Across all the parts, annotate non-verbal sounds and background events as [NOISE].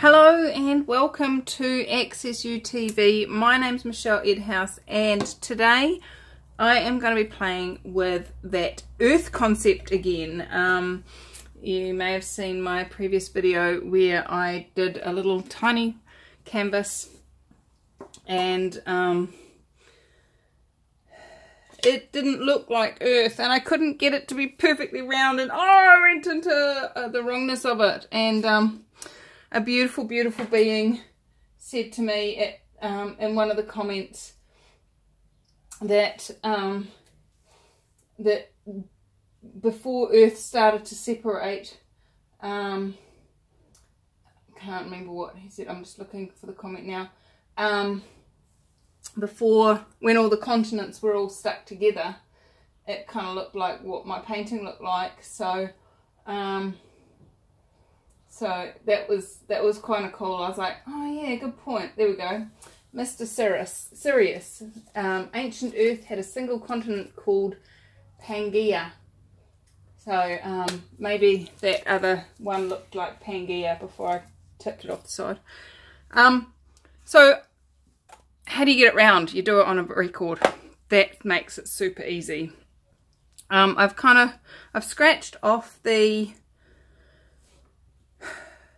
Hello and welcome to Access You TV. My name's Michelle Edhouse and today I am going to be playing with that earth concept again. Um, you may have seen my previous video where I did a little tiny canvas and um, it didn't look like earth and I couldn't get it to be perfectly round and oh I went into uh, the wrongness of it and um, a beautiful, beautiful being said to me at, um, in one of the comments that um, that before Earth started to separate, um, can't remember what he said. I'm just looking for the comment now. Um, before, when all the continents were all stuck together, it kind of looked like what my painting looked like. So. Um, so that was that was kind of cool. I was like, oh yeah, good point. There we go. Mr. Sirius, Sirius. Um, ancient Earth had a single continent called Pangaea. So um, maybe that other one looked like Pangaea before I tipped it off the side. Um, so how do you get it round? You do it on a record. That makes it super easy. Um, I've kind of, I've scratched off the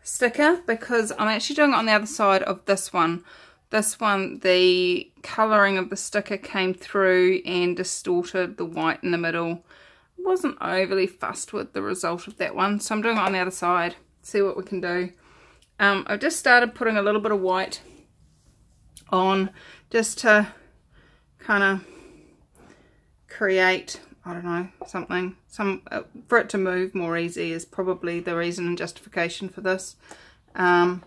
sticker because I'm actually doing it on the other side of this one. This one, the colouring of the sticker came through and distorted the white in the middle. wasn't overly fussed with the result of that one, so I'm doing it on the other side. See what we can do. Um, I've just started putting a little bit of white on just to kind of create I don't know, something, some uh, for it to move more easy is probably the reason and justification for this. Um,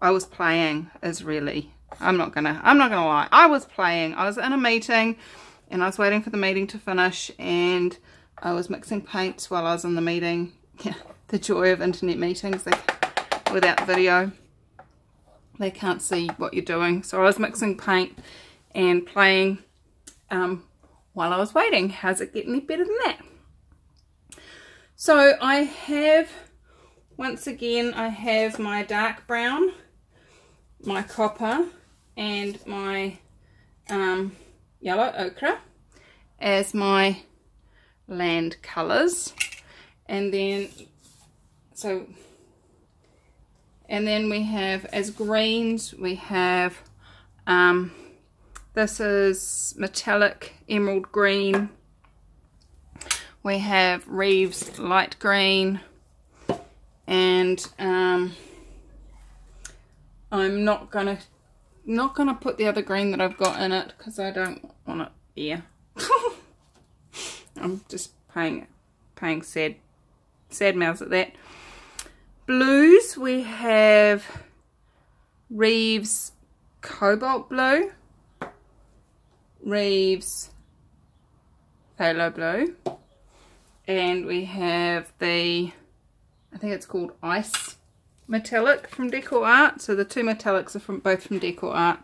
I was playing is really, I'm not gonna, I'm not gonna lie. I was playing. I was in a meeting and I was waiting for the meeting to finish and I was mixing paints while I was in the meeting. [LAUGHS] Yeah, the joy of internet meetings they, without video. They can't see what you're doing. So I was mixing paint and playing um, while I was waiting. How's it get any better than that? So I have, once again, I have my dark brown, my copper, and my um, yellow ochre as my land colours. And then, so, and then we have, as greens, we have um, this is metallic emerald green. We have Reeves light green. And um, I'm not gonna not gonna put the other green that I've got in it because I don't want it here. [LAUGHS] I'm just paying paying sad sad mouths at that. Blues we have Reeves Cobalt Blue. Reeves Phthalo Blue. And we have the, I think it's called Ice Metallic from DecoArt. So the two metallics are from both from DecoArt.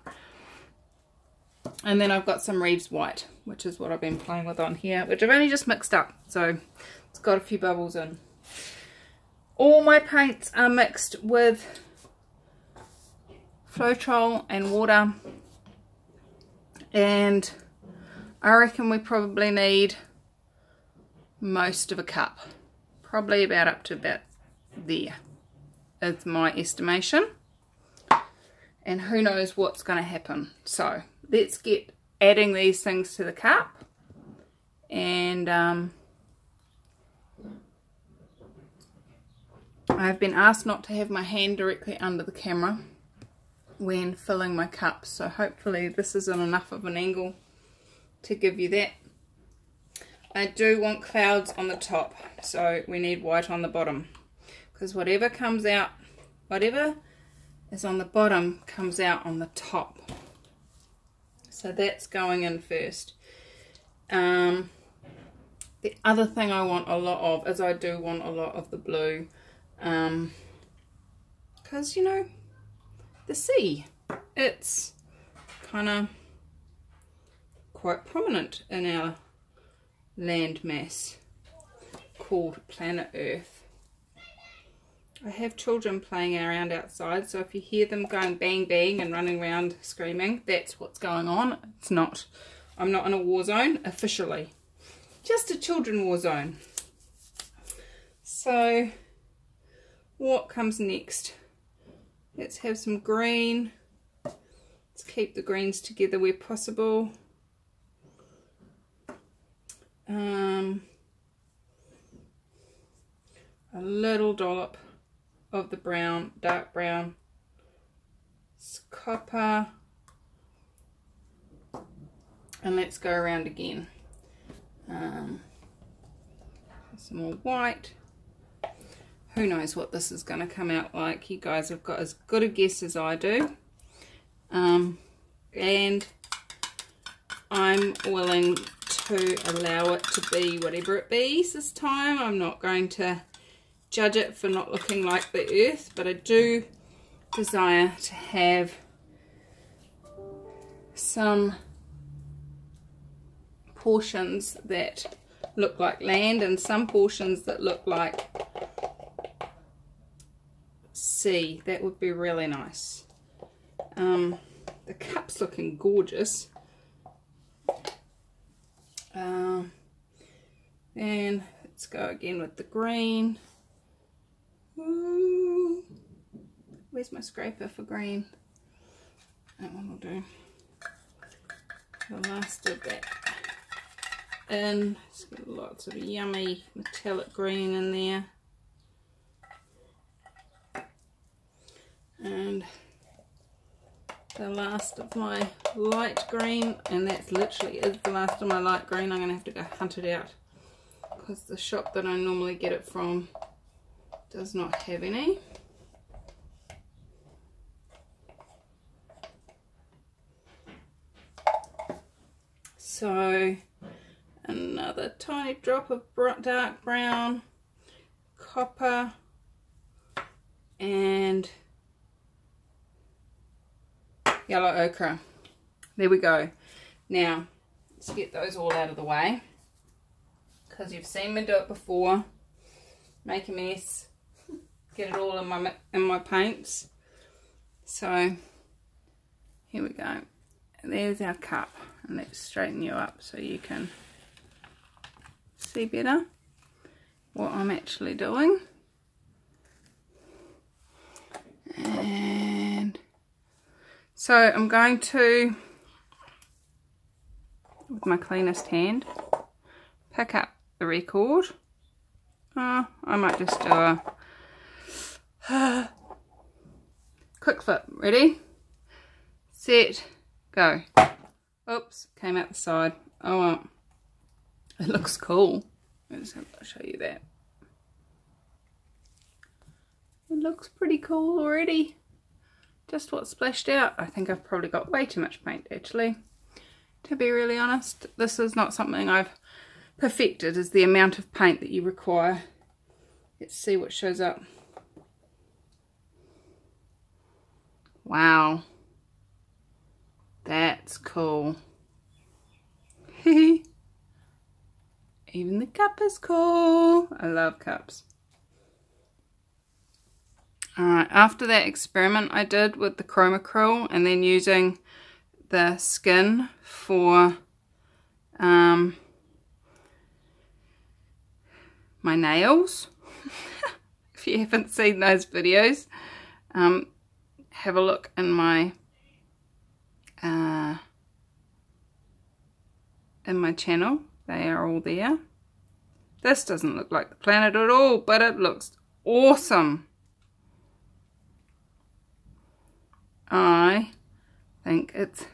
And then I've got some Reeves White, which is what I've been playing with on here, which I've only just mixed up. So it's got a few bubbles in. All my paints are mixed with Floetrol and water and I reckon we probably need most of a cup. Probably about up to about there is my estimation. And who knows what's going to happen. So let's get adding these things to the cup and um, I've been asked not to have my hand directly under the camera when filling my cups so hopefully this isn't enough of an angle to give you that. I do want clouds on the top so we need white on the bottom. Because whatever comes out whatever is on the bottom comes out on the top. So that's going in first. Um, the other thing I want a lot of is I do want a lot of the blue Um because um, you know the sea. It's kind of quite prominent in our landmass called planet Earth. I have children playing around outside, so if you hear them going bang bang and running around screaming, that's what's going on. It's not, I'm not in a war zone officially, just a children war zone. So, what comes next? Let's have some green. Let's keep the greens together where possible. Um, a little dollop of the brown, dark brown. It's copper. And let's go around again. Um, some more white. Who knows what this is going to come out like. You guys have got as good a guess as I do. Um, and I'm willing to allow it to be whatever it be this time. I'm not going to judge it for not looking like the earth, but I do desire to have some portions that look like land and some portions that look like sea. That would be really nice. Um, the cup's looking gorgeous. Um, and let's go again with the green. Ooh. Where's my scraper for green? That one will do. The last of that in. It's got lots of yummy metallic green in there. And the last of my light green, and that's literally is the last of my light green. I'm to have to go hunt it out because the shop that I normally get it from does not have any. So another tiny drop of dark brown, copper, and yellow ochre. There we go. Now, let's get those all out of the way because you've seen me do it before. Make a mess, get it all in my in my paints. So here we go. There's our cup and let's straighten you up so you can see better what I'm actually doing. And so I'm going to, with my cleanest hand, pick up the record. Uh, I might just do a [SIGHS] uh, quick flip. Ready? Set. Go. Oops, came out the side. Oh well. It looks cool. Let's show you that. It looks pretty cool already. Just what splashed out. I think I've probably got way too much paint actually. To be really honest, this is not something I've perfected is the amount of paint that you require. Let's see what shows up. Wow. That's cool. [LAUGHS] Even the cup is cool. I love cups. Alright, after that experiment I did with the chromacryl and then using the skin for um, my nails. [LAUGHS] if you haven't seen those videos, um, have a look in my uh, in my channel. They are all there. This doesn't look like the planet at all, but it looks awesome. I think it's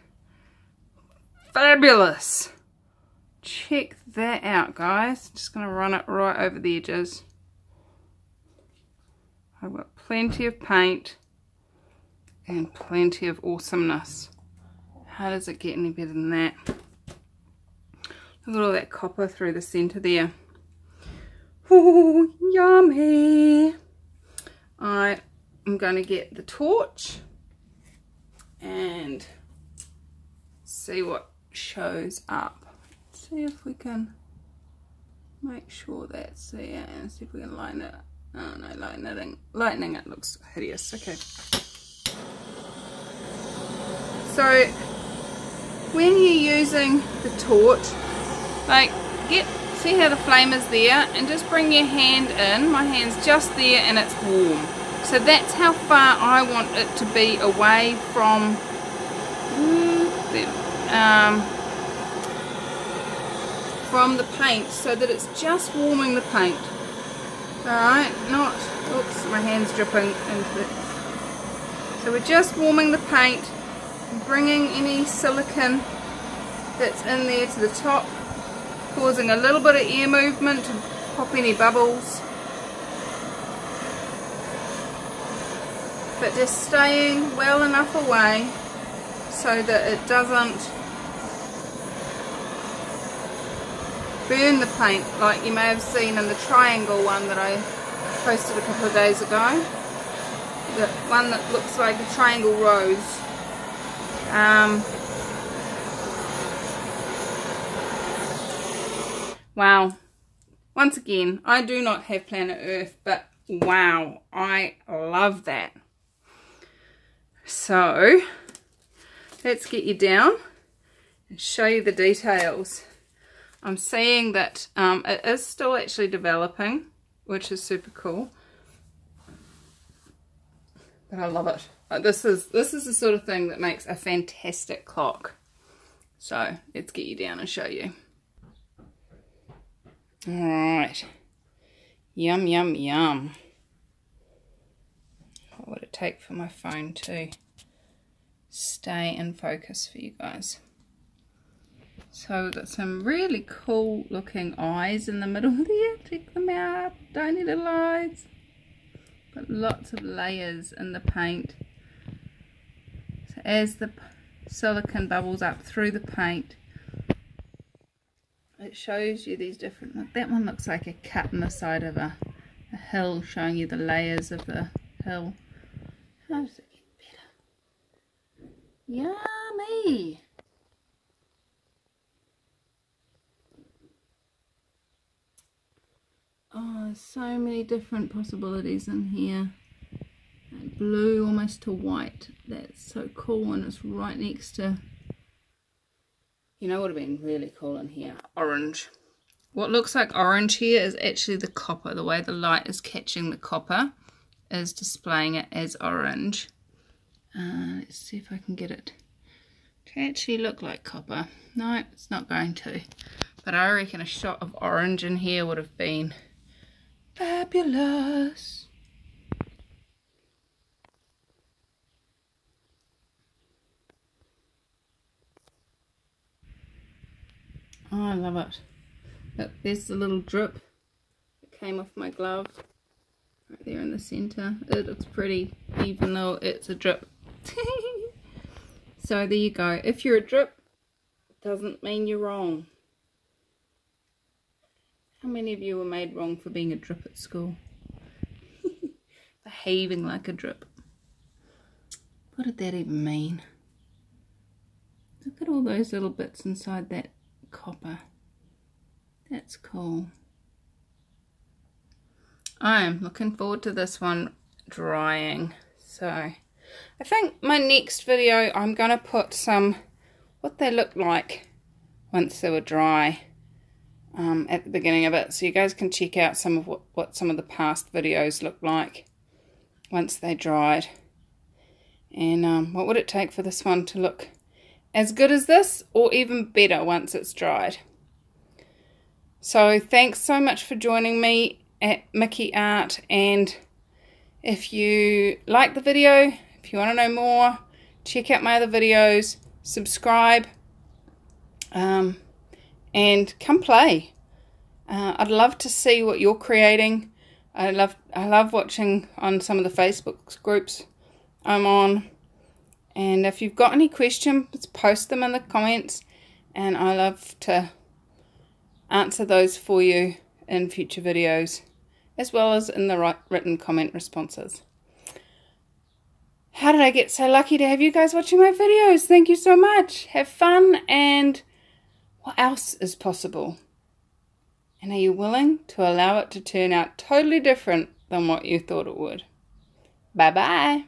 fabulous. Check that out, guys. Just going to run it right over the edges. I've got plenty of paint and plenty of awesomeness. How does it get any better than that? Look at all that copper through the centre there. Oh, yummy. I am going to get the torch and see what shows up. see if we can make sure that's there and see if we can line it Oh no, lightning, lightning, it looks hideous. Okay. So, when you're using the torch, like, get, see how the flame is there? And just bring your hand in. My hand's just there and it's warm. So that's how far I want it to be away from um, from the paint so that it's just warming the paint. Alright, not, oops, my hand's dripping into it. So we're just warming the paint, bringing any silicone that's in there to the top, causing a little bit of air movement to pop any bubbles. But just staying well enough away so that it doesn't burn the paint like you may have seen in the triangle one that I posted a couple of days ago. The one that looks like a triangle rose. Um, wow. Once again, I do not have planet Earth, but wow, I love that. So, let's get you down and show you the details. I'm seeing that um, it is still actually developing, which is super cool. But I love it. Uh, this is this is the sort of thing that makes a fantastic clock. So let's get you down and show you. Alright. Yum, yum, yum. What it take for my phone to stay in focus for you guys? So we've got some really cool looking eyes in the middle [LAUGHS] there. Check them out. Tiny little eyes. But lots of layers in the paint. So as the silicone bubbles up through the paint, it shows you these different, that one looks like a cut in the side of a, a hill showing you the layers of the hill. How does it better? Yummy! Oh, so many different possibilities in here. Blue almost to white. That's so cool and it's right next to... You know what would have been really cool in here? Orange. What looks like orange here is actually the copper. The way the light is catching the copper is displaying it as orange. Uh, let's see if I can get it to actually look like copper. No, it's not going to. But I reckon a shot of orange in here would have been fabulous. Oh, I love it. Look, there's the little drip that came off my glove right there in the center. It looks pretty, even though it's a drip. [LAUGHS] so there you go. If you're a drip, doesn't mean you're wrong. How many of you were made wrong for being a drip at school? [LAUGHS] Behaving like a drip. What did that even mean? Look at all those little bits inside that copper. That's cool. I am looking forward to this one drying. So I think my next video I'm going to put some what they look like once they were dry um, at the beginning of it. So you guys can check out some of what, what some of the past videos look like once they dried. And um, what would it take for this one to look as good as this or even better once it's dried? So thanks so much for joining me at McE Art and if you like the video if you want to know more check out my other videos subscribe um, and come play. Uh, I'd love to see what you're creating. I love I love watching on some of the Facebook groups I'm on. And if you've got any questions, post them in the comments and I love to answer those for you in future videos as well as in the written comment responses. How did I get so lucky to have you guys watching my videos? Thank you so much. Have fun and what else is possible? And are you willing to allow it to turn out totally different than what you thought it would. Bye bye.